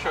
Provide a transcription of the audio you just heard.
що?